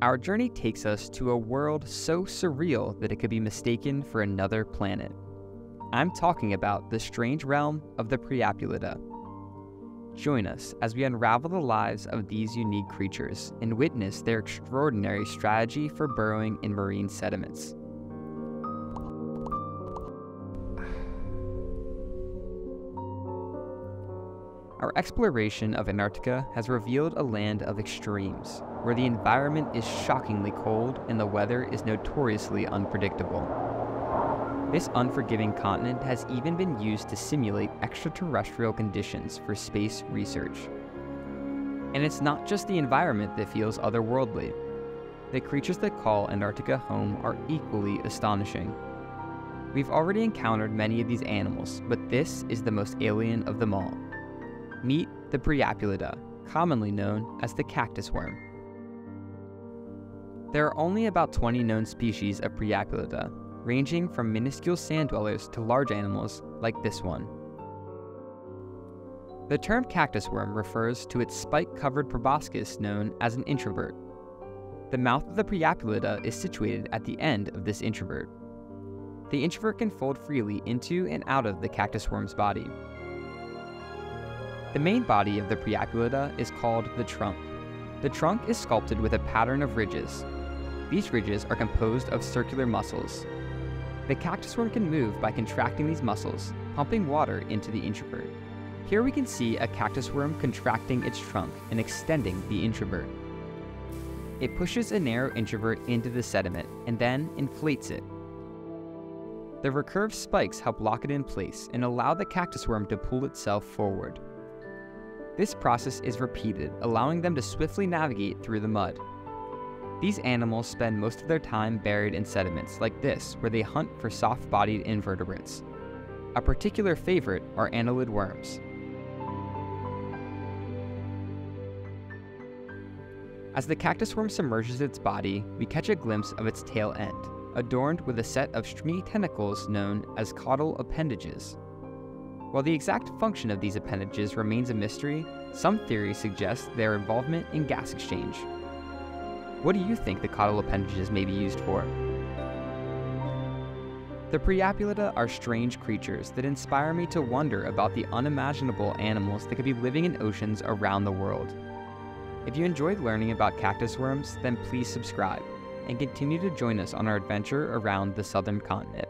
Our journey takes us to a world so surreal that it could be mistaken for another planet. I'm talking about the strange realm of the Priapulida. Join us as we unravel the lives of these unique creatures and witness their extraordinary strategy for burrowing in marine sediments. Our exploration of Antarctica has revealed a land of extremes, where the environment is shockingly cold and the weather is notoriously unpredictable. This unforgiving continent has even been used to simulate extraterrestrial conditions for space research. And it's not just the environment that feels otherworldly. The creatures that call Antarctica home are equally astonishing. We've already encountered many of these animals, but this is the most alien of them all. Meet the Priapulida, commonly known as the cactus worm. There are only about 20 known species of Priapulida, ranging from minuscule sand dwellers to large animals like this one. The term cactus worm refers to its spike covered proboscis known as an introvert. The mouth of the Priapulida is situated at the end of this introvert. The introvert can fold freely into and out of the cactus worm's body. The main body of the Priapulida is called the trunk. The trunk is sculpted with a pattern of ridges. These ridges are composed of circular muscles. The cactus worm can move by contracting these muscles, pumping water into the introvert. Here we can see a cactus worm contracting its trunk and extending the introvert. It pushes a narrow introvert into the sediment and then inflates it. The recurved spikes help lock it in place and allow the cactus worm to pull itself forward. This process is repeated, allowing them to swiftly navigate through the mud. These animals spend most of their time buried in sediments like this, where they hunt for soft bodied invertebrates. A particular favorite are annelid worms. As the cactus worm submerges its body, we catch a glimpse of its tail end, adorned with a set of stringy tentacles known as caudal appendages. While the exact function of these appendages remains a mystery, some theories suggest their involvement in gas exchange. What do you think the caudal appendages may be used for? The Priapulida are strange creatures that inspire me to wonder about the unimaginable animals that could be living in oceans around the world. If you enjoyed learning about cactus worms, then please subscribe and continue to join us on our adventure around the southern continent.